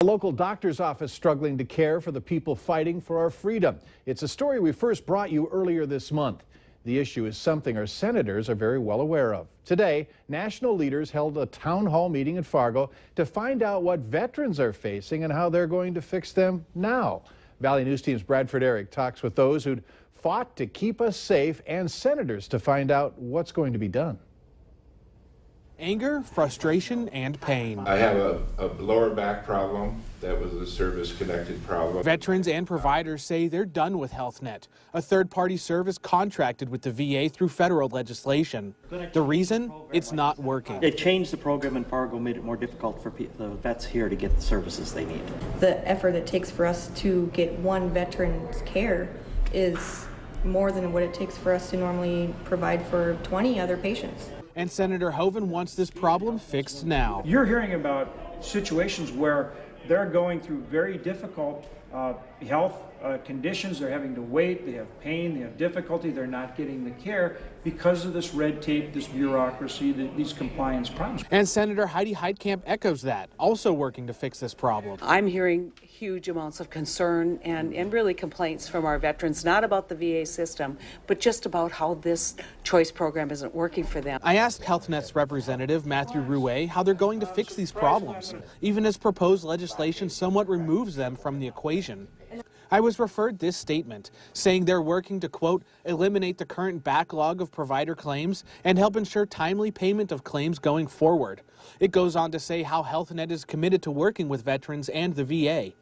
A local doctor's office struggling to care for the people fighting for our freedom. It's a story we first brought you earlier this month. The issue is something our senators are very well aware of. Today, national leaders held a town hall meeting in Fargo to find out what veterans are facing and how they're going to fix them now. Valley News Team's Bradford Arick talks with those who'd fought to keep us safe and senators to find out what's going to be done anger, frustration, and pain. I have a, a, lower back problem that was a service connected problem. Veterans and providers say they're done with HealthNet, a third party service contracted with the VA through federal legislation. The reason? It's not working. They've changed the program in Fargo, made it more difficult for the vets here to get the services they need. The effort it takes for us to get one veteran's care is more than what it takes for us to normally provide for 20 other patients and Senator Hoeven wants this problem fixed now. You're hearing about situations where they're going through very difficult uh, health uh, conditions. They're having to wait, they have pain, they have difficulty, they're not getting the care because of this red tape, this bureaucracy, the, these compliance problems. And Senator Heidi Heitkamp echoes that, also working to fix this problem. I'm hearing huge amounts of concern and, and really complaints from our veterans, not about the VA system, but just about how this choice program isn't working for them. I asked HealthNet's representative, Matthew Rouet, how they're going to fix these problems, even as proposed legislation somewhat removes them from the equation. I was referred this statement, saying they're working to, quote, eliminate the current backlog of provider claims and help ensure timely payment of claims going forward. It goes on to say how HealthNet is committed to working with veterans and the VA.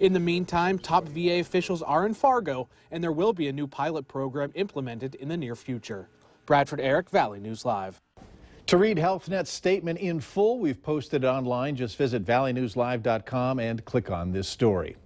In the meantime, top VA officials are in Fargo, and there will be a new pilot program implemented in the near future. Bradford Arick, Valley News Live. To read HealthNet's statement in full, we've posted it online. Just visit valleynewslive.com and click on this story.